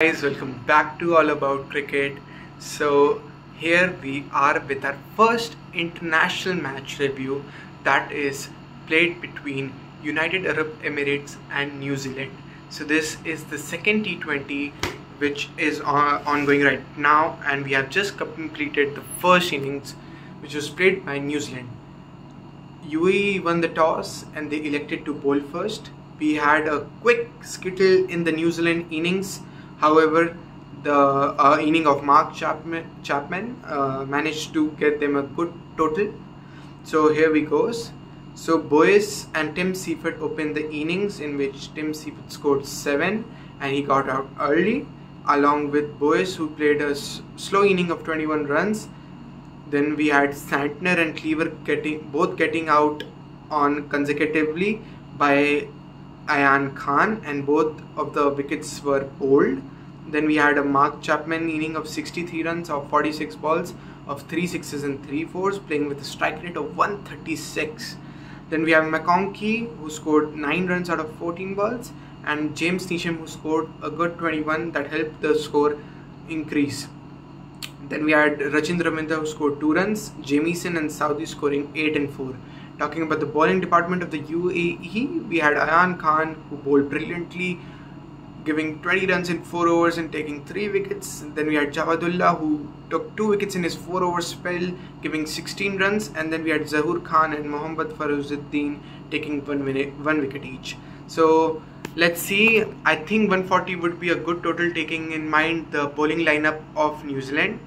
guys welcome back to all about cricket. So here we are with our first international match review that is played between united arab emirates and new zealand. So this is the second t20 which is on ongoing right now and we have just completed the first innings which was played by new zealand. UAE won the toss and they elected to bowl first. We had a quick skittle in the New Zealand innings. However, the uh, inning of Mark Chapman, Chapman uh, managed to get them a good total. So here we goes. So Bowes and Tim Seifert opened the innings in which Tim Seifert scored 7 and he got out early along with Bowes who played a slow inning of 21 runs. Then we had Santner and Cleaver getting both getting out on consecutively by Ayan Khan and both of the wickets were bowled. Then we had a Mark Chapman inning of 63 runs of 46 balls of 3 sixes and 3 fours playing with a strike rate of 136. Then we have McConchie who scored 9 runs out of 14 balls and James Neesham who scored a good 21 that helped the score increase. Then we had Rachin Ravindra who scored 2 runs, Jamieson and Southee scoring 8 and 4. Talking about the bowling department of the UAE, we had Ayaan Khan who bowled brilliantly, giving 20 runs in 4 overs and taking 3 wickets. Then we had Jawadullah who took 2 wickets in his 4 over spell, giving 16 runs. And then we had Zahoor Khan and Mohammad Faraazuddin taking 1, minute, one wicket each. So let's see. I think 140 would be a good total taking in mind the bowling lineup of New Zealand.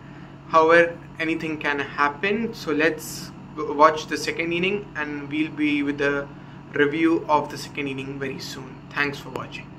However, anything can happen. So let's watch the second inning and we'll be with the review of the second inning very soon. Thanks for watching.